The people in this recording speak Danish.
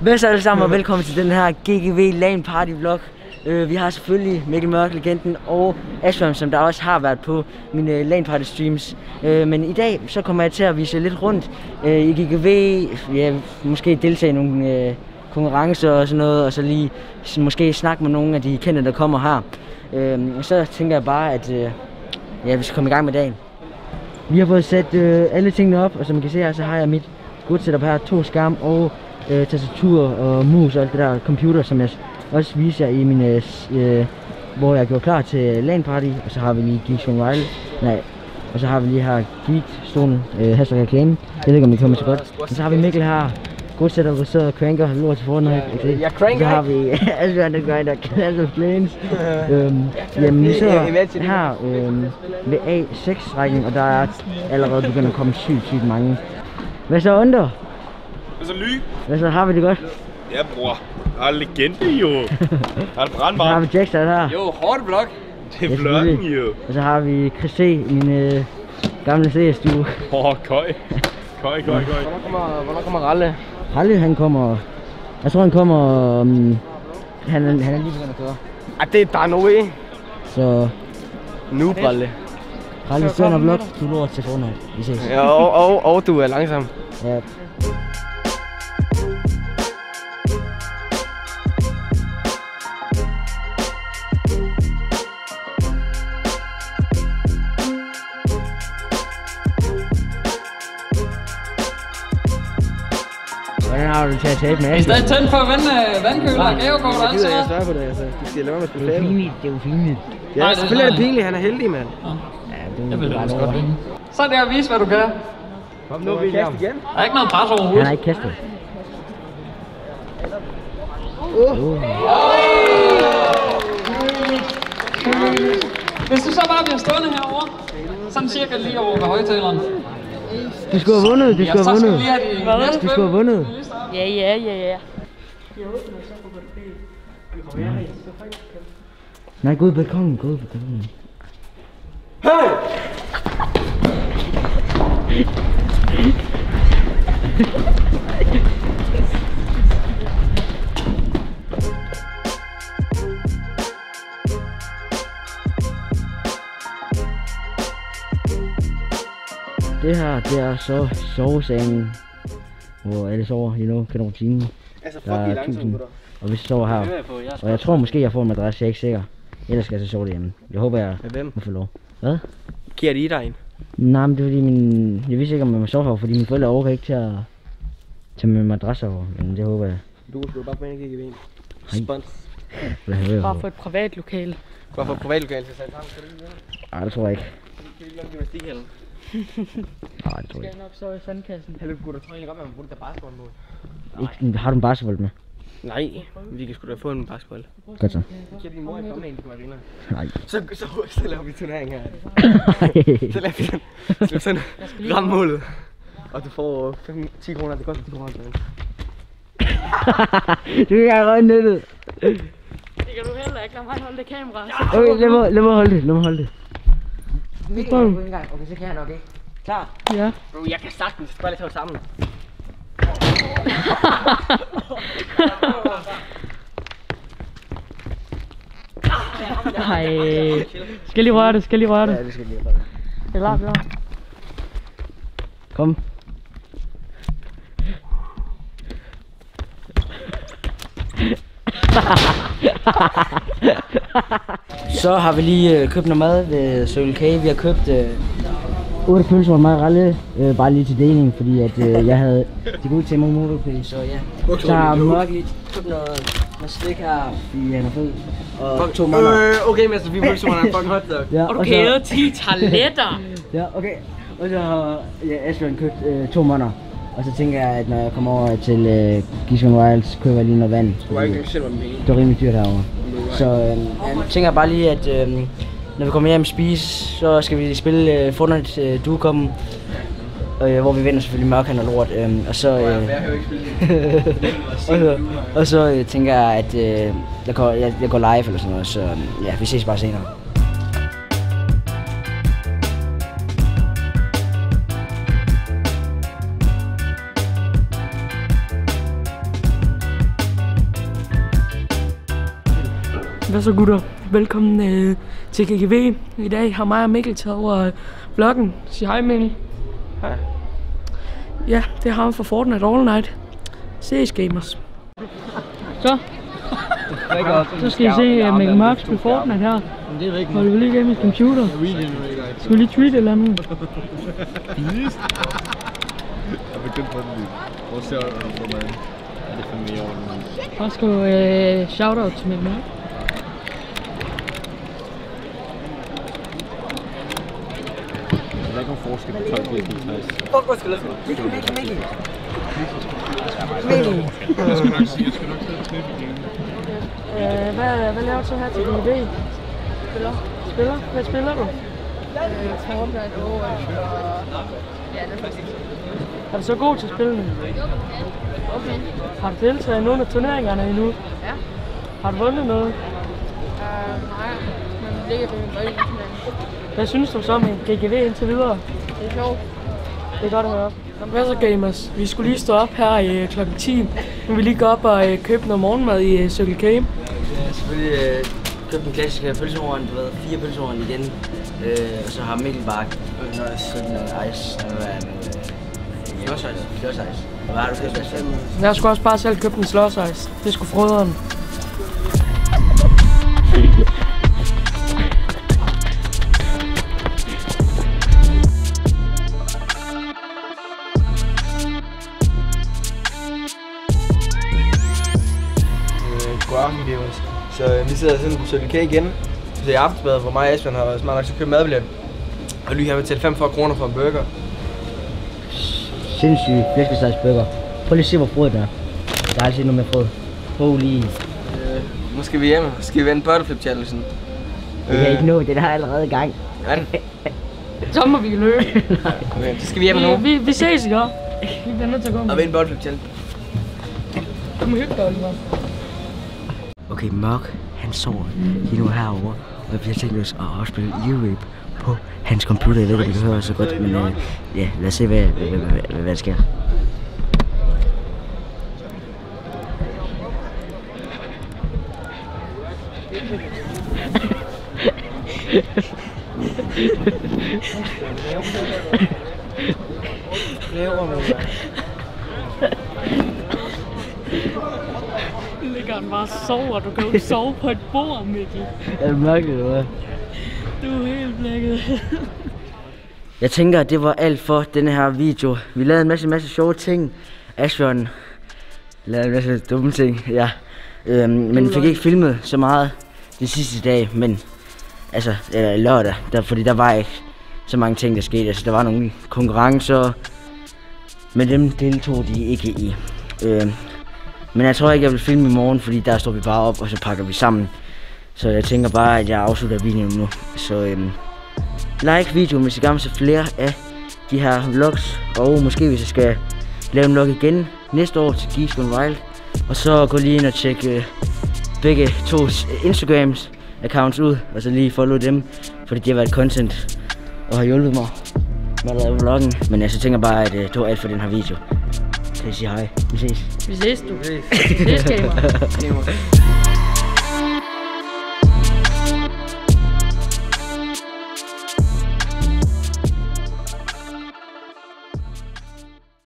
Hvad så alle sammen, og velkommen til den her GGV LAN Party vlog. Uh, vi har selvfølgelig Mikkel Mørk, legenden, og Ashram, som der også har været på mine LAN Party streams. Uh, men i dag, så kommer jeg til at vise lidt rundt uh, i GGV, ja, måske deltage i nogle uh, konkurrencer og sådan noget, og så lige måske snakke med nogle af de kendte, der kommer her. Uh, og så tænker jeg bare, at ja, vi skal komme i gang med dagen. Vi har fået sat øh, alle tingene op, og som I kan se her, så har jeg mit skudsetup her, to skærm og øh, tastatur og mus og alt det der computer, som jeg også viser jer i min, øh, øh, hvor jeg gjorde klar til LAN party, og så har vi lige Geeks on Wild, nej, og så har vi lige her Geek, stolen, øh, hashtag reklame, jeg ved ikke om det kommer så godt, og så har vi Mikkel her, godsetup, der sidder og cranker, lort til Fortnite, okay? jeg cranker Så har vi Asbjørn, der grinder, Clash of Clans, øhm, jamen vi sidder her øhm, ved A6-rækken, og der er allerede begyndt at komme sygt, sygt mange. Hvad så under? Altså ly. Hvad så har vi det godt? Ja, bror. Jeg er legende jo. Jeg er Så har vi Jackson her, Jo, hårdt blok. Det er vloggen selvfølgelig. jo. og så har vi Chris C, min øh, gamle CS-stue. Åh, oh, køj. Køj, køj, køj. Hvornår kommer, hvornår kommer Ralle? Ralle, han kommer, jeg tror han kommer, um, han, er- han er lige begyndt at køre. Ej, det er der er no way. Så Nu, Ralle. Ralle, send og vlog, du lort til Fortnite. Vi ses. Ja, og, og, og du er langsom. Ja. Hvordan har du det til at tabe med Er I stadig tændt for vand, vandkøler, gavekort og alt jeg sådan noget? på det, altså. Du skal lade være med at spille Det er jo pinligt, det er jo pinligt. Ja, Nej, det- selvfølgelig er det pinligt. Han er heldig, mand. Ja, det er vil bare godt vinde. Så er det at vise, hvad du kan. Kom nu, William. igen. Der er ikke noget pres Han overhovedet. har ikke kastet. Hvis du så bare bliver stående herovre, sådan cirka lige over ved højtaleren. Du skulle have vundet, du skulle have vundet. de Du skulle have vundet. Ja, ja, ja, ja. Nej, gå ud på balkongen, gå ud på balkongen. Det her, det er så sovesengen, hvor alle sover, you know, kender rutinen. Altså, fuck, Der I er tusind. gutter. Og vi sover her. Og jeg tror måske, jeg får en madras, jeg er ikke sikker. Ellers skal jeg så sove derhjemme. Jeg håber, jeg Med hvem? må få lov. Hvad? Giver de dig en? Nej, men det er fordi min... Jeg vidste ikke, om jeg må sove her, fordi mine forældre overgår ikke til at tage med madras over. Men det håber jeg. Du skulle bare få en gik i ben. Spons. Jeg. Bare for et privat lokale. Bare for privatlokale til sig sammen. Skal du ikke gøre det? Ej, det tror jeg ikke. Skal vi ikke lave gymnastikhallen? Nej, det tror jeg Skal nok sove i sandkassen. Hallo, gutter. Tror egentlig godt, man burde tage basketballmål. ikke. ikke. Har du en basketball med? Nej, vi kan sgu da få en basketball. Godt så. Giver din mor ikke komme med en til Marina? Nej. Så, så, så laver vi turnering her. Så laver vi den. Så sådan ramme målet. Og du får 5, 10 kroner. Det koster 10 kroner. du kan ikke røge nettet. Det kan du heller ikke. Lad mig holde det kamera. Okay, lad mig, lad mig holde det. Lad mig holde det. Gå en gang. Okay, så kan jeg nok, ikke? Klar? Ja. Bro, jeg kan sagtens. Bare lige tage sammen. Nej. Skal lige røre det, skal lige røre det. Ja, det skal lige gøre. Eller, ja. Kom. Så har vi lige øh, købt noget mad ved Circle K. Vi har købt øh, 8 pølser og meget ralle, øh, bare lige til deling, fordi at øh, jeg havde det ud til mig MotoPay, så ja. Så har Mørk lige købt noget, noget slik her, fordi han er fed. Og to måneder. Øh, okay, Mester Fie Pølse, han er fucking hotdog. Ja, Og du så- kan æde 10 toiletter. Ja, okay. Og så har ja, Asbjørn købt øh, to måneder. Og så tænker jeg, at når jeg kommer over til øh, Gisborne Wild, så køber jeg lige noget vand. Du har ikke selv med penge. Det er rimelig dyrt herovre. Så øh, jeg tænker bare lige, at øh, når vi kommer hjem og spise, så skal vi spille øh, Fortnite øh, Duokommen. Øh, hvor vi vinder selvfølgelig Mørkhand og lort. Øh, og så, øh, og så, og så øh, tænker jeg, at øh, jeg, går, jeg, jeg går live eller sådan noget. Så øh, ja, vi ses bare senere. Hvad så gutter? Velkommen øh, til GGV. I dag har mig og Mikkel taget over øh, vloggen. Sig hej Mikkel. Hej. Ja, det har ham fra Fortnite All Night. CS Gamers. Så, så skal I se uh, Mikkel Mørk spille Fortnite her. Hvor du lige igennem min computer. Skal vi lige tweet et eller andet? Jeg begyndte på den lige. Hvor ser du på mig? Er det for mere over Og skal øh, shoutout til Mikkel Mørk. Forskel på 12 og 54. Fuck, hvor skal Mikkel, Mikkel, Mikkel. Jeg skal nok sige, jeg skal nok sidde og knippe igen. Øh, hvad, hvad laver du så her til GGV? Spiller. Spiller? Hvad spiller du? Fortnite, Overwatch og... Ja, det er faktisk Er du så god til spillene? Okay. Har du deltaget i nogle af turneringerne endnu? Ja. Har du vundet noget? Uh, nej, men det ligger på min forældre, Hvad synes du så om GGV indtil videre? det er sjovt. Det er godt at høre. Hvad så gamers? Vi skulle lige stå op her i kl. 10. Nu vil vi lige gå op og øh, købe noget morgenmad i øh, Circle K. Jeg har selvfølgelig øh, købt den klassiske pølsehorn, du ved, fire pølsehorn igen. Øh, og så har Mikkel bare noget sådan noget ice, noget af en klodsejs. Klodsejs. Hvad har du købt? Jeg skulle også bare selv købe en slåsejs. Det skulle frøderen. Øh, aften, gamers. Så øh, vi sidder sådan på Circle K igen. Så i aftensmad, hvor mig og Asbjørn har været smart nok til at købe madbillet. Og Ly har betalt 45 kroner for en burger. Sindssyg flæskestegsburger. Prøv lige at se, hvor frøet der er. Der er altid noget med frø. Holy. Øh, nu skal vi hjem. Skal vi vende butterflip challengen. Det kan ikke nå, det er der allerede i gang. Ja, Så må vi løbe. okay, så skal vi hjem nu. vi, vi, vi ses, ikke? Vi bliver nødt til at gå. Og vende butterflip challenge. Du må hygge dig, Oliver. Okay, Mørk, han sover lige nu herovre. Og vi har tænkt os at afspille E-Rape på hans computer. Jeg ved ikke, om det kan høre så godt, men øh, ja, lad os se, hvad, hvad, hvad, hvad, hvad der sker. Ligger han bare og sover. Du kan jo ikke sove på et bord, Mikkel. Er det mørkt, eller hvad? Du er helt blækket. Jeg tænker, at det var alt for denne her video. Vi lavede en masse, masse sjove ting. Asbjørn lavede en masse dumme ting, ja. Øhm, men fik ikke filmet så meget de sidste dag, men altså eller lørdag, der, fordi der var ikke så mange ting, der skete. Altså, der var nogle konkurrencer, men dem deltog de ikke i. Øhm, men jeg tror ikke, jeg vil filme i morgen, fordi der står vi bare op, og så pakker vi sammen. Så jeg tænker bare, at jeg afslutter videoen nu. Så øhm, like videoen, hvis I gerne vil se flere af de her vlogs. Og måske hvis jeg skal lave en vlog igen næste år til Geeks Gone Wild. Og så gå lige ind og tjekke øh, begge tos Instagrams accounts ud. Og så lige follow dem, fordi det har været content og har hjulpet mig med at lave vloggen. Men jeg så tænker bare, at øh, det var alt for den her video. Så jeg siger hej. Vi ses. Vi